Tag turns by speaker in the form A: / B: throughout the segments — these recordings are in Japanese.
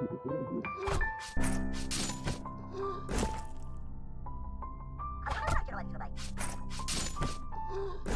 A: Thank you.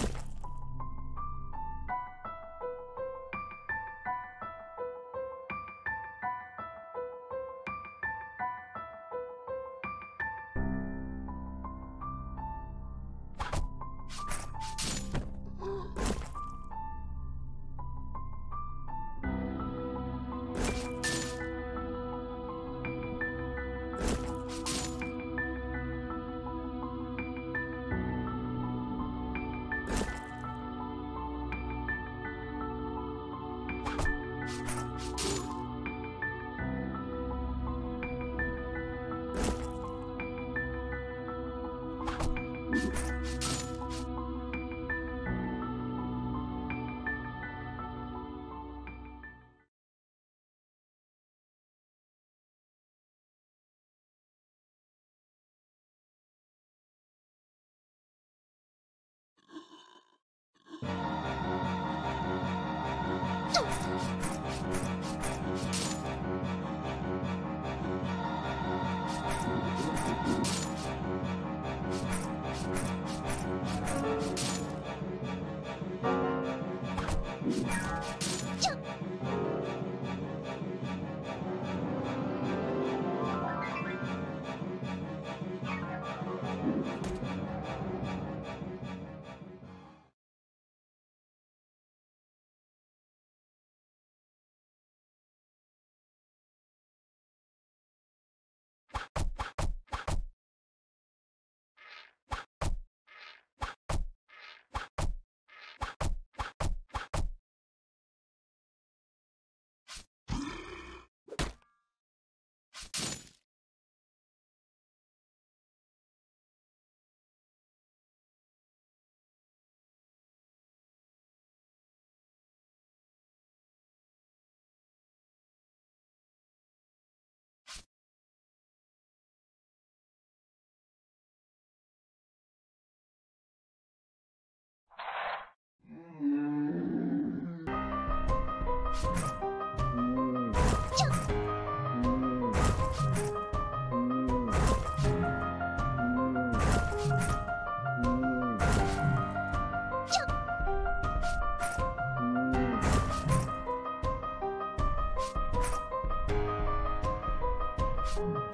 A: Thank you
B: you